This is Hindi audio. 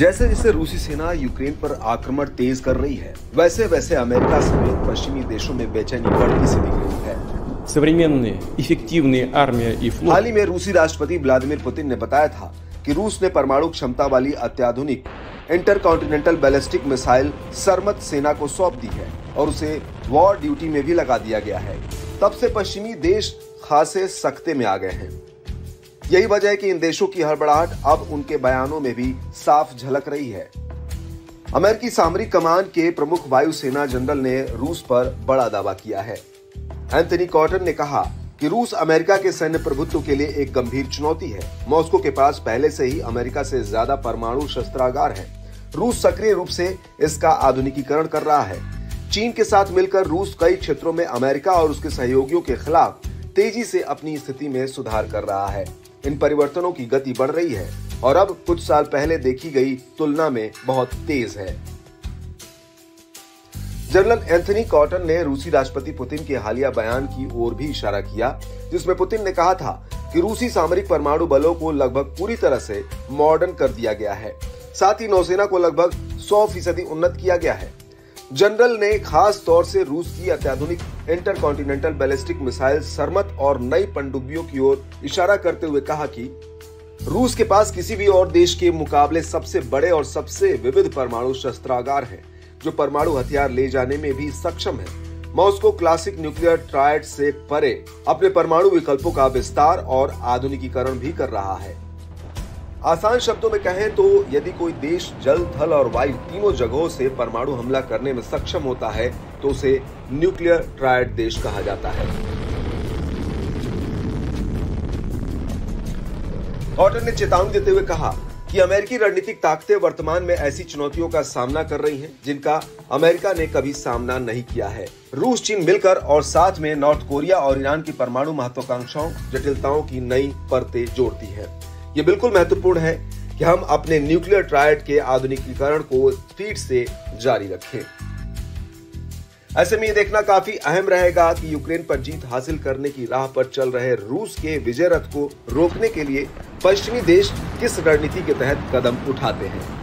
जैसे जैसे रूसी सेना यूक्रेन पर आक्रमण तेज कर रही है वैसे वैसे अमेरिका समेत पश्चिमी देशों में बेचैनी बढ़ती सी दिख रही है Современные, эффективные армия и флот हाल ही में रूसी राष्ट्रपति व्लादिमीर पुतिन ने बताया था कि रूस ने परमाणु क्षमता वाली अत्याधुनिक इंटरकॉन्टिनेंटल बैलिस्टिक मिसाइल सरमत सेना को सौंप दी है और उसे वॉर ड्यूटी में भी लगा दिया गया है तब से पश्चिमी देश खासे सख्ते में आ गए हैं यही वजह है कि इन देशों की हड़बड़ाहट अब उनके बयानों में भी साफ़ झलक रही है। अमेरिकी सामरिक कमान के प्रमुख वायुसेना जनरल ने रूस पर बड़ा दावा किया है। एंथनी कॉटन ने कहा कि रूस अमेरिका के सैन्य प्रभुत्व के लिए एक गंभीर चुनौती है। मॉस्को के पास पहले से ही अमेरिका से ज़्यादा परमाणु शस्त्रागार है। रूस सक्रिय रूप से इसका आधुनिकीकरण कर रहा है। चीन के साथ मिलकर रूस कई क्षेत्रों में अमेरिका और उसके सहयोगियों के खिलाफ तेज़ी से अपनी स्थिति में सुधार कर रहा है। इन परिवर्तनों की गति बढ़ रही है और अब कुछ साल पहले देखी गई तुलना में बहुत तेज है। जनरल एंथनी कॉटन ने रूसी राष्ट्रपति पुतिन के हालिया बयान की ओर भी इशारा किया, जिसमें पुतिन ने कहा था कि रूसी सामरिक परमाणु बलों को लगभग पूरी तरह से मॉडर्न कर दिया गया है। साथ ही नौसेना को लगभग 100 फ़ीसदी उन्नत किया गया है। जनरल ने खास तौर से रूस की अत्याधुनिक इंटरकॉन्टिनेंटल बैलिस्टिक मिसाइल सरमत और नई पनडुब्बियों की ओर इशारा करते हुए कहा कि रूस के पास किसी भी और देश के मुकाबले सबसे बड़े और सबसे विविध परमाणु शस्त्रागार है, जो परमाणु हथियार ले जाने में भी सक्षम है। मॉस्को क्लासिक न्यूक्लियर ट्रायड से परे अपने परमाणु विकल्पों का विस्तार और आधुनिकीकरण भी कर रहा है। आसान शब्दों में कहें तो यदि कोई देश जल, थल और वायु तीनों जगहों से परमाणु हमला करने में सक्षम होता है तो उसे न्यूक्लियर ट्रायड देश कहा जाता है। ऑर्टन ने चेतावनी देते हुए कहा कि अमेरिकी रणनीतिक ताकतें वर्तमान में ऐसी चुनौतियों का सामना कर रही हैं, जिनका अमेरिका ने कभी सामना नहीं किया है। रूस, चीन मिलकर और साथ में नॉर्थ कोरिया और ईरान की परमाणु महत्वाकांक्षाओं, जटिलताओं की नई परतें जोड़ती है। ये बिल्कुल महत्वपूर्ण है कि हम अपने न्यूक्लियर ट्रायड के आधुनिकीकरण को स्पीड से जारी रखें। ऐसे में यह देखना काफ़ी अहम रहेगा कि यूक्रेन पर जीत हासिल करने की राह पर चल रहे रूस के विजय रथ को रोकने के लिए पश्चिमी देश किस रणनीति के तहत कदम उठाते हैं।